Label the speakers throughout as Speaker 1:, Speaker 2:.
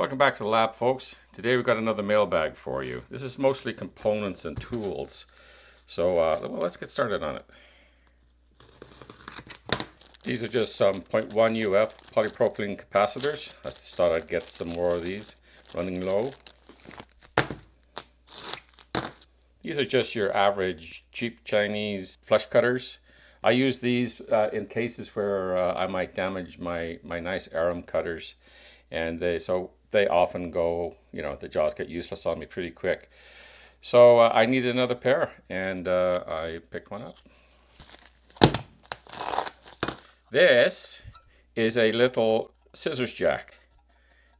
Speaker 1: Welcome back to the lab folks. Today we've got another mailbag for you. This is mostly components and tools. So uh, well, let's get started on it. These are just some 0.1 UF polypropylene capacitors. I just thought I'd get some more of these running low. These are just your average cheap Chinese flush cutters. I use these uh, in cases where uh, I might damage my, my nice Arum cutters. And they, so they often go, you know, the jaws get useless on me pretty quick. So uh, I needed another pair and uh, I picked one up. This is a little scissors jack.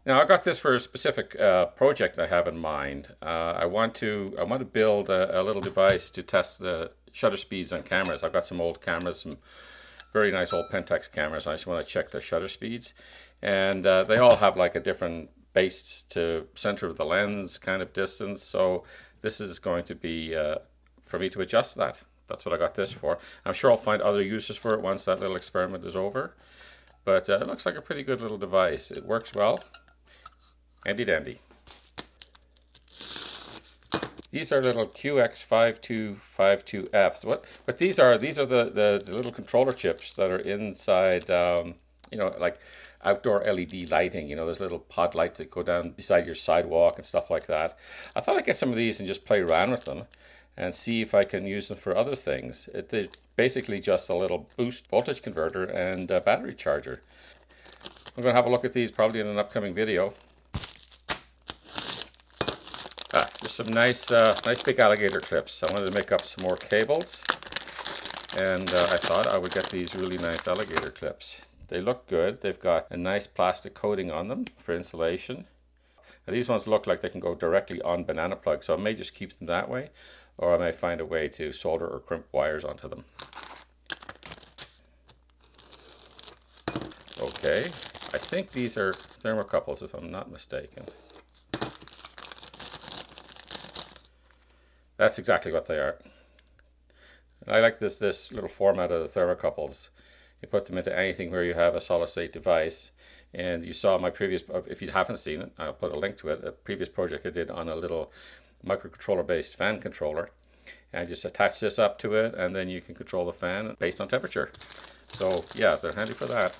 Speaker 1: Now I got this for a specific uh, project I have in mind. Uh, I want to I want to build a, a, little device to test the shutter speeds on cameras. I've got some old cameras, some very nice old Pentax cameras. I just want to check their shutter speeds, and uh, they all have like a different base to center of the lens kind of distance. So this is going to be uh, for me to adjust that. That's what I got this for. I'm sure I'll find other uses for it once that little experiment is over. But uh, it looks like a pretty good little device. It works well. Handy dandy. These are little QX5252Fs. What what these are, these are the, the, the little controller chips that are inside, um, you know, like outdoor LED lighting, you know, those little pod lights that go down beside your sidewalk and stuff like that. I thought I'd get some of these and just play around with them and see if I can use them for other things. It's basically just a little boost voltage converter and battery charger. I'm going to have a look at these probably in an upcoming video. Ah, there's some nice, uh, nice big alligator clips. I wanted to make up some more cables and uh, I thought I would get these really nice alligator clips. They look good. They've got a nice plastic coating on them for insulation. Now these ones look like they can go directly on banana plugs, so I may just keep them that way, or I may find a way to solder or crimp wires onto them. Okay, I think these are thermocouples if I'm not mistaken. That's exactly what they are. I like this this little format of the thermocouples. You put them into anything where you have a solid state device. And you saw my previous, uh, if you haven't seen it, I'll put a link to it, a previous project I did on a little microcontroller based fan controller. And just attach this up to it and then you can control the fan based on temperature. So yeah, they're handy for that.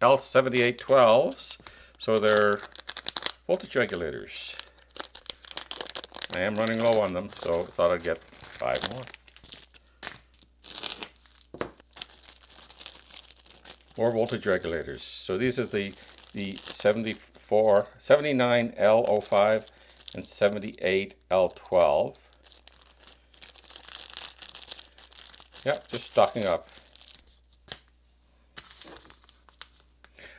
Speaker 1: L7812s, so they're voltage regulators. I am running low on them, so thought I'd get five more. More voltage regulators. So these are the, the 74, 79L05 and 78L12. Yep, just stocking up.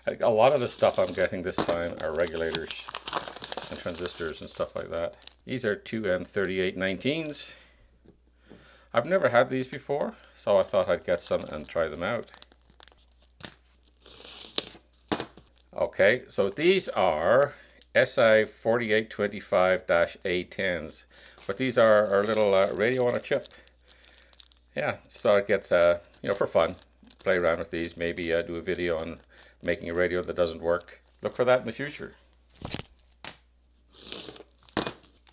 Speaker 1: A lot of the stuff I'm getting this time are regulators and transistors and stuff like that. These are 2N3819s. I've never had these before, so I thought I'd get some and try them out. Okay, so these are SI 4825-A10s, but these are our little uh, radio on a chip. Yeah, thought I'd get, uh, you know, for fun, play around with these, maybe uh, do a video on making a radio that doesn't work. Look for that in the future.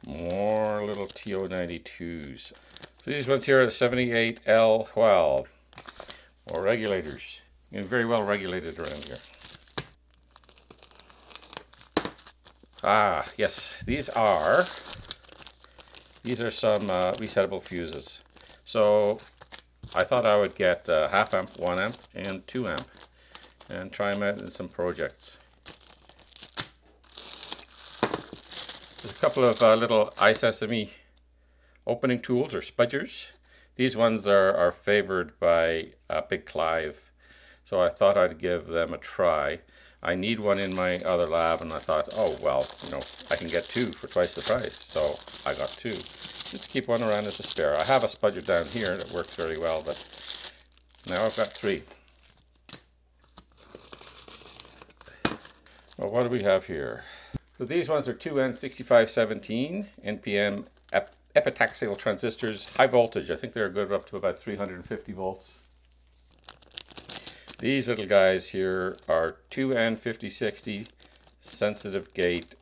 Speaker 1: More little TO92s. So these ones here are 78L12. More regulators. And very well regulated around here. Ah, yes, these are these are some uh, resettable fuses. So I thought I would get uh, half amp, one amp, and two amp, and try them out in some projects. There's a couple of uh, little iSesamo opening tools or spudgers. These ones are, are favored by uh, Big Clive, so I thought I'd give them a try. I need one in my other lab, and I thought, oh, well, you know, I can get two for twice the price, so I got two. Just to keep one around as a spare. I have a spudger down here that works very well, but now I've got three. Well, what do we have here? So these ones are 2N6517 NPN ep epitaxial transistors, high voltage. I think they're good up to about 350 volts. These little guys here are 2N5060 sensitive gate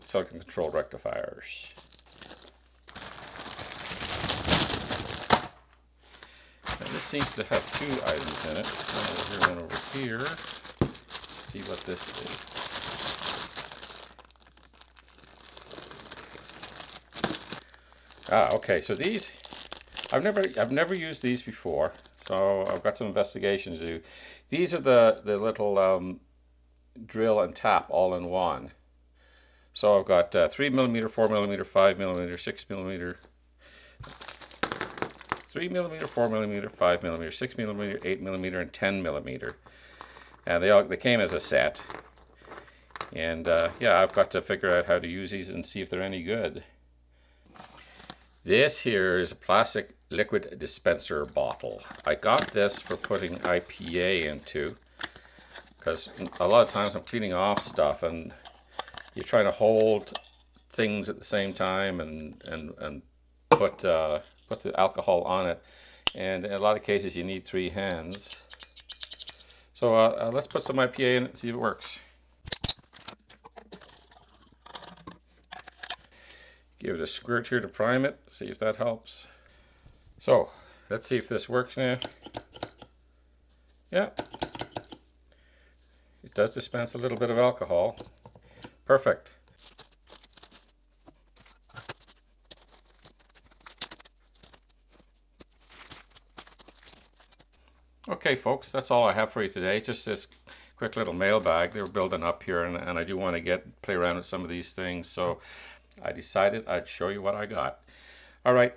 Speaker 1: silicon control rectifiers. And this seems to have two items in it. One over here, one over here. Let's see what this is. Ah, okay. So these, I've never, I've never used these before. So I've got some investigations to do. These are the the little um, drill and tap all in one. So I've got uh, 3 millimeter, 4 millimeter, 5 millimeter, 6 millimeter, 3 millimeter, 4 millimeter, 5 millimeter, 6 millimeter, 8 millimeter, and 10 millimeter. And they all they came as a set. And uh, yeah, I've got to figure out how to use these and see if they're any good. This here is a plastic liquid dispenser bottle. I got this for putting IPA into because a lot of times I'm cleaning off stuff and you're trying to hold things at the same time and and and put uh, put the alcohol on it. And in a lot of cases you need three hands. So uh, uh, let's put some IPA in it and see if it works give it a squirt here to prime it see if that helps so let's see if this works now yeah it does dispense a little bit of alcohol Perfect. Okay, folks, that's all I have for you today. Just this quick little mailbag. They were building up here, and, and I do want to get play around with some of these things, so I decided I'd show you what I got. All right,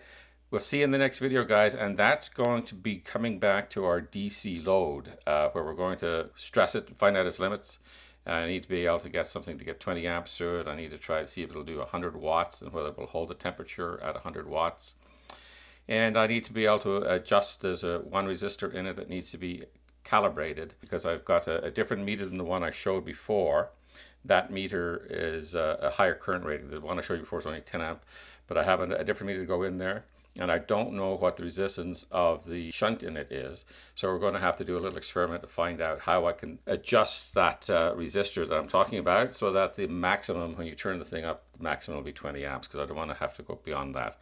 Speaker 1: we'll see you in the next video, guys, and that's going to be coming back to our DC load, uh, where we're going to stress it and find out its limits. I need to be able to get something to get 20 amps through it. I need to try to see if it'll do 100 watts and whether it will hold the temperature at 100 watts. And I need to be able to adjust, there's a one resistor in it that needs to be calibrated because I've got a, a different meter than the one I showed before. That meter is a, a higher current rating. The one I showed you before is only 10 amp, but I have a, a different meter to go in there and I don't know what the resistance of the shunt in it is. So we're going to have to do a little experiment to find out how I can adjust that uh, resistor that I'm talking about so that the maximum, when you turn the thing up, the maximum will be 20 amps because I don't want to have to go beyond that.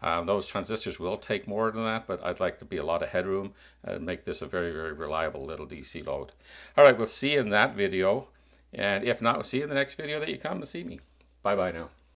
Speaker 1: Um, those transistors will take more than that, but I'd like to be a lot of headroom and make this a very, very reliable little DC load. All right, we'll see in that video. And if not, we'll see you in the next video that you come to see me. Bye-bye now.